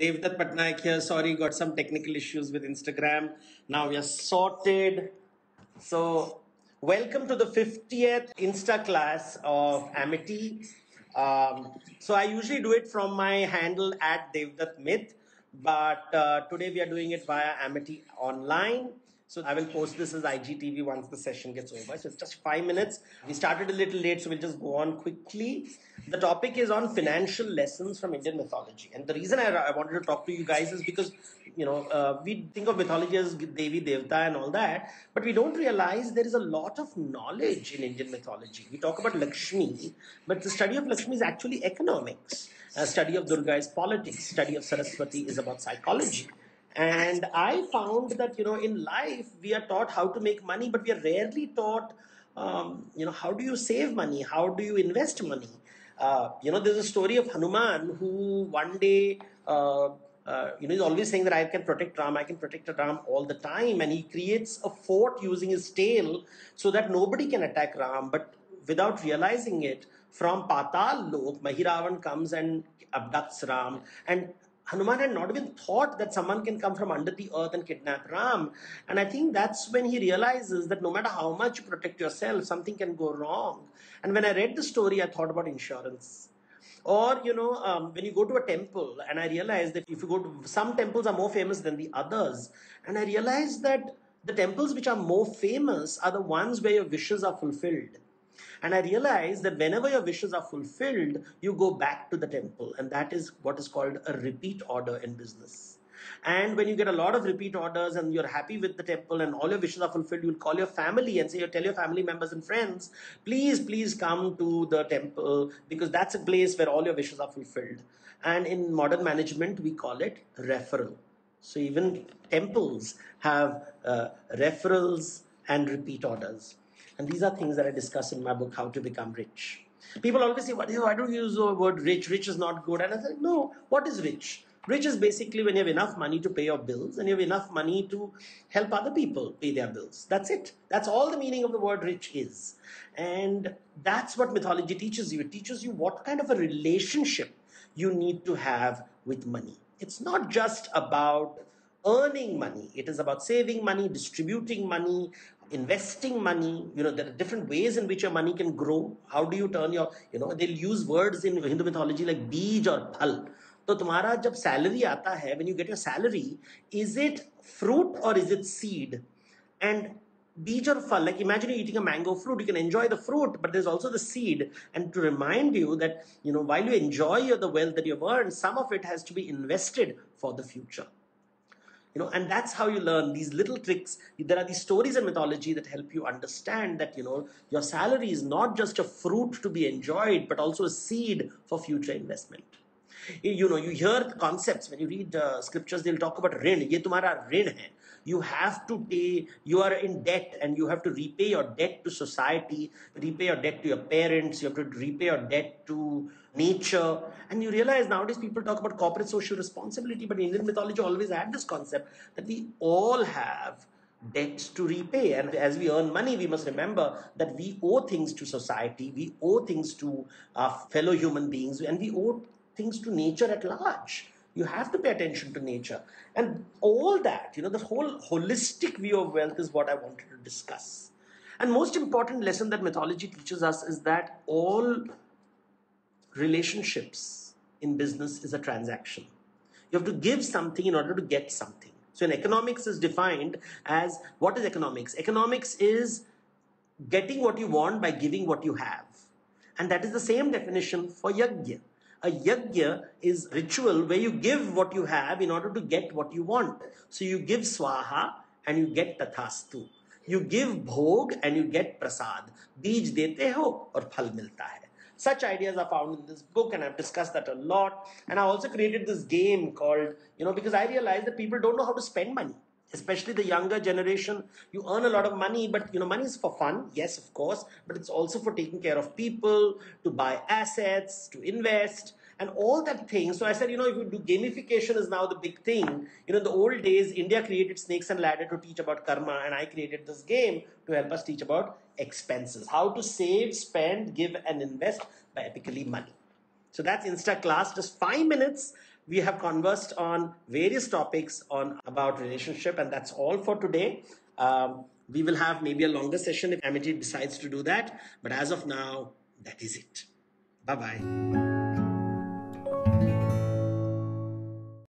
Devdutt Pattanaik here. Sorry, got some technical issues with Instagram. Now we are sorted. So, welcome to the 50th Insta class of Amity. Um, so, I usually do it from my handle at Devdutt Myth, but uh, today we are doing it via Amity Online. So I will post this as IGTV once the session gets over. So it's just five minutes. We started a little late, so we'll just go on quickly. The topic is on financial lessons from Indian mythology. And the reason I, I wanted to talk to you guys is because, you know, uh, we think of mythology as Devi, Devta and all that, but we don't realize there is a lot of knowledge in Indian mythology. We talk about Lakshmi, but the study of Lakshmi is actually economics. A study of Durga is politics. Study of Saraswati is about psychology. And I found that, you know, in life, we are taught how to make money, but we are rarely taught, um, you know, how do you save money? How do you invest money? Uh, you know, there's a story of Hanuman who one day, uh, uh, you know, he's always saying that I can protect Ram, I can protect Ram all the time. And he creates a fort using his tail so that nobody can attack Ram. But without realizing it, from Patal Lok, Mahiravan comes and abducts Ram. And Hanuman had not even thought that someone can come from under the earth and kidnap Ram. And I think that's when he realizes that no matter how much you protect yourself, something can go wrong. And when I read the story, I thought about insurance. Or, you know, um, when you go to a temple, and I realized that if you go to some temples are more famous than the others, and I realized that the temples which are more famous are the ones where your wishes are fulfilled. And I realized that whenever your wishes are fulfilled, you go back to the temple. And that is what is called a repeat order in business. And when you get a lot of repeat orders and you're happy with the temple and all your wishes are fulfilled, you'll call your family and say, tell your family members and friends, please, please come to the temple because that's a place where all your wishes are fulfilled. And in modern management, we call it referral. So even temples have uh, referrals and repeat orders. And these are things that I discuss in my book, How to Become Rich. People always say, why don't you use the word rich? Rich is not good. And I said, no, what is rich? Rich is basically when you have enough money to pay your bills and you have enough money to help other people pay their bills. That's it. That's all the meaning of the word rich is. And that's what mythology teaches you. It teaches you what kind of a relationship you need to have with money. It's not just about earning money. It is about saving money, distributing money, investing money you know there are different ways in which your money can grow. How do you turn your you know they'll use words in hindu mythology like beej or phal. so tumhara jab salary aata hai when you get your salary is it fruit or is it seed? And beej or phal like imagine you're eating a mango fruit you can enjoy the fruit but there's also the seed. And to remind you that you know while you enjoy the wealth that you've earned some of it has to be invested for the future you know and that's how you learn these little tricks. There are these stories and mythology that help you understand that you know your salary is not just a fruit to be enjoyed but also a seed for future investment you know you hear concepts when you read uh, scriptures they'll talk about rin ye tumhara rin hai you have to pay, you are in debt and you have to repay your debt to society, repay your debt to your parents, you have to repay your debt to nature. And you realize nowadays people talk about corporate social responsibility, but Indian mythology always had this concept that we all have debts to repay. And as we earn money, we must remember that we owe things to society, we owe things to our fellow human beings, and we owe things to nature at large. You have to pay attention to nature. And all that, you know, the whole holistic view of wealth is what I wanted to discuss. And most important lesson that mythology teaches us is that all relationships in business is a transaction. You have to give something in order to get something. So in economics is defined as what is economics? Economics is getting what you want by giving what you have. And that is the same definition for yajna. A yajna is ritual where you give what you have in order to get what you want. So you give swaha and you get tathastu. You give bhog and you get prasad. Beej dete ho or phal milta hai. Such ideas are found in this book, and I've discussed that a lot. And I also created this game called, you know, because I realized that people don't know how to spend money especially the younger generation you earn a lot of money but you know money is for fun yes of course but it's also for taking care of people to buy assets to invest and all that thing so i said you know if you do gamification is now the big thing you know in the old days india created snakes and ladder to teach about karma and i created this game to help us teach about expenses how to save spend give and invest by epically money so that's Insta class, just five minutes. We have conversed on various topics on about relationship, and that's all for today. Um, we will have maybe a longer session if Amity decides to do that, but as of now, that is it. Bye bye.